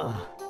Lumos!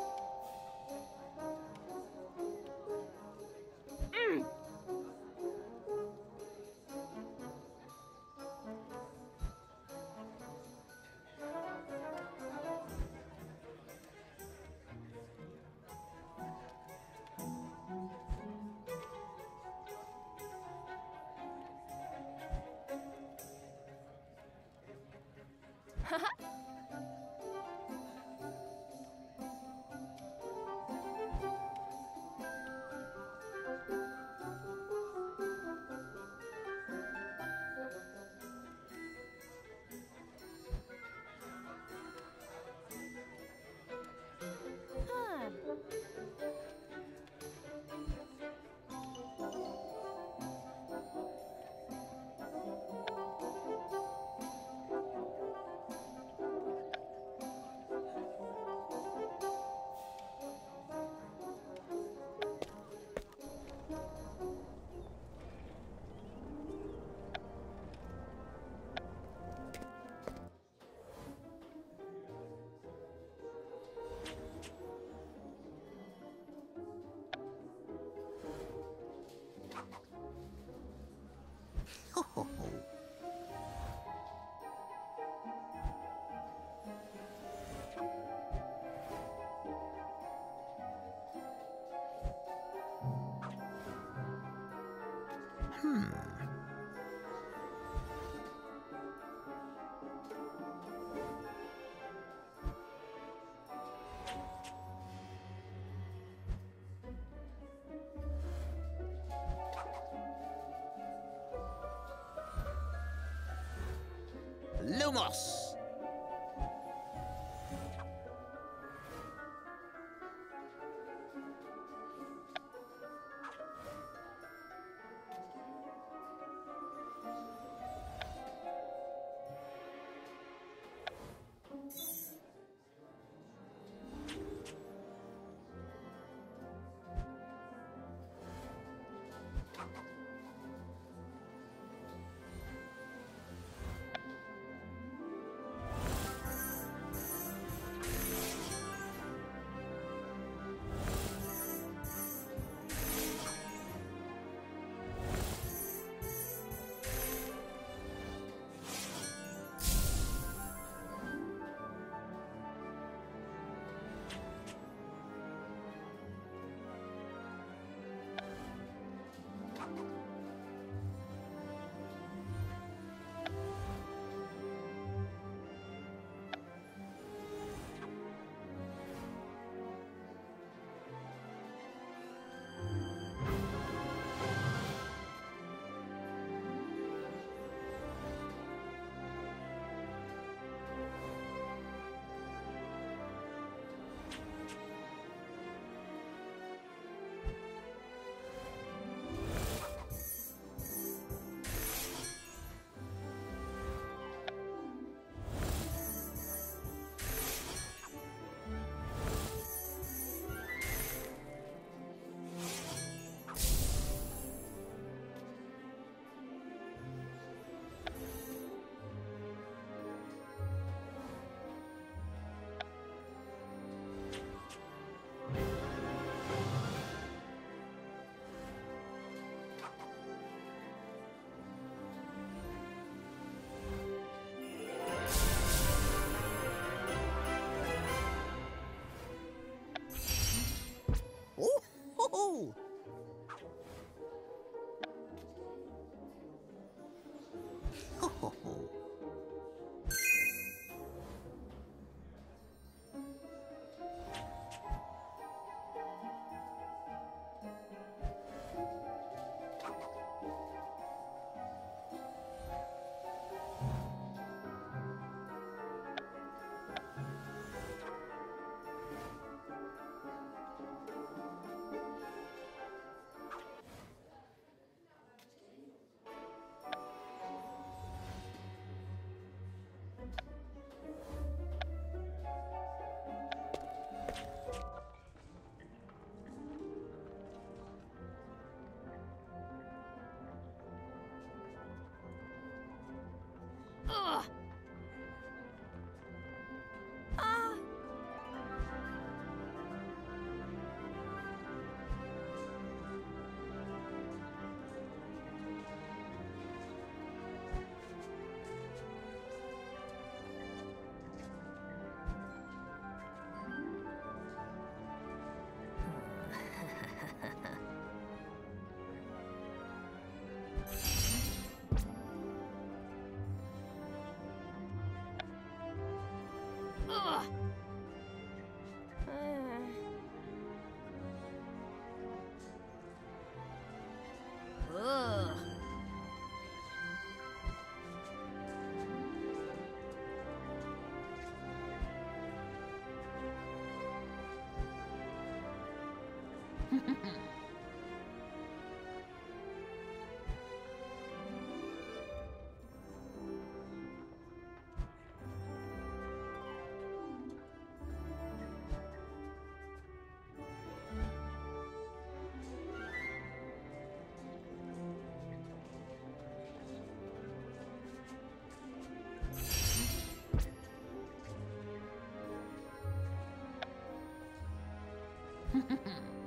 almoço. Hehehe